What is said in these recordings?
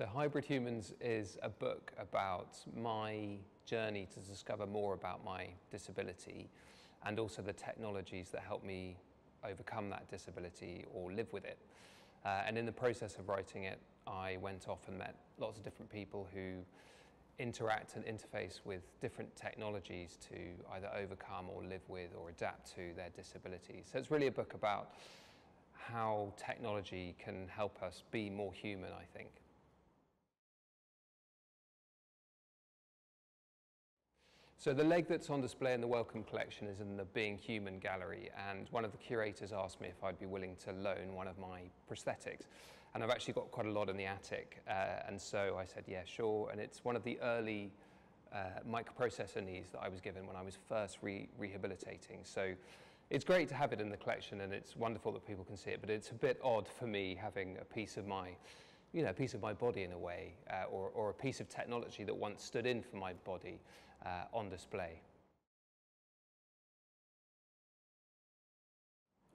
So, Hybrid Humans is a book about my journey to discover more about my disability and also the technologies that help me overcome that disability or live with it. Uh, and in the process of writing it, I went off and met lots of different people who interact and interface with different technologies to either overcome or live with or adapt to their disabilities. So, it's really a book about how technology can help us be more human, I think. So the leg that's on display in the Wellcome collection is in the Being Human gallery and one of the curators asked me if I'd be willing to loan one of my prosthetics. And I've actually got quite a lot in the attic uh, and so I said yeah sure. And it's one of the early uh, microprocessor knees that I was given when I was first re rehabilitating. So it's great to have it in the collection and it's wonderful that people can see it but it's a bit odd for me having a piece of my you know, a piece of my body in a way, uh, or, or a piece of technology that once stood in for my body uh, on display.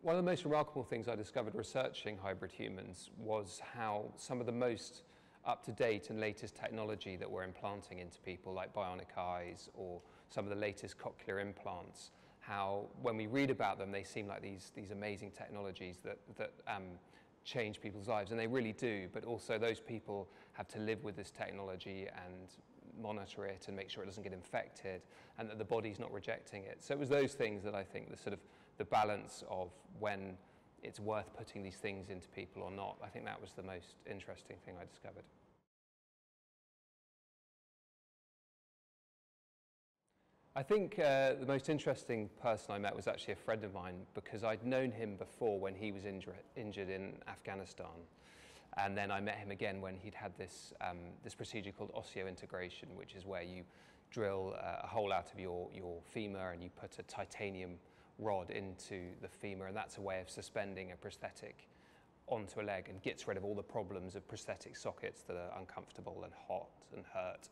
One of the most remarkable things I discovered researching hybrid humans was how some of the most up-to-date and latest technology that we're implanting into people, like bionic eyes or some of the latest cochlear implants, how when we read about them, they seem like these, these amazing technologies that, that um, change people's lives, and they really do, but also those people have to live with this technology and monitor it and make sure it doesn't get infected and that the body's not rejecting it. So it was those things that I think the sort of the balance of when it's worth putting these things into people or not, I think that was the most interesting thing I discovered. I think uh, the most interesting person I met was actually a friend of mine because I'd known him before when he was injur injured in Afghanistan. And then I met him again when he'd had this, um, this procedure called osseointegration, which is where you drill uh, a hole out of your, your femur and you put a titanium rod into the femur. And that's a way of suspending a prosthetic onto a leg and gets rid of all the problems of prosthetic sockets that are uncomfortable and hot and hurt.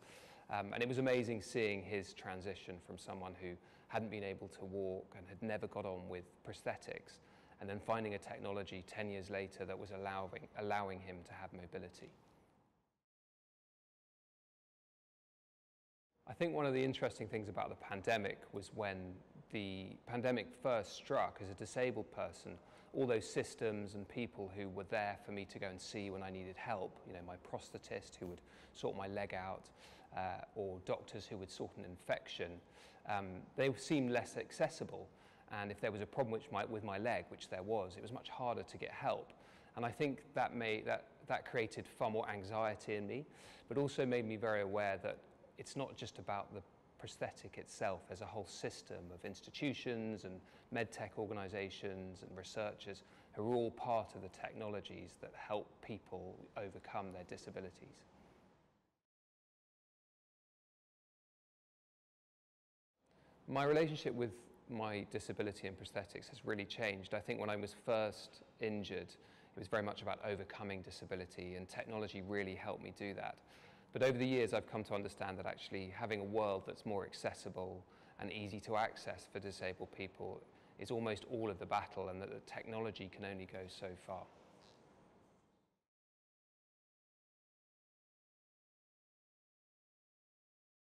Um, and it was amazing seeing his transition from someone who hadn't been able to walk and had never got on with prosthetics and then finding a technology 10 years later that was allowing, allowing him to have mobility. I think one of the interesting things about the pandemic was when the pandemic first struck as a disabled person, all those systems and people who were there for me to go and see when I needed help, you know, my prosthetist who would sort my leg out, uh, or doctors who would sort an infection, um, they seemed less accessible. And if there was a problem which might, with my leg, which there was, it was much harder to get help. And I think that, that, that created far more anxiety in me, but also made me very aware that it's not just about the prosthetic itself. There's a whole system of institutions and medtech organizations and researchers who are all part of the technologies that help people overcome their disabilities. My relationship with my disability and prosthetics has really changed. I think when I was first injured, it was very much about overcoming disability and technology really helped me do that. But over the years, I've come to understand that actually having a world that's more accessible and easy to access for disabled people is almost all of the battle and that the technology can only go so far.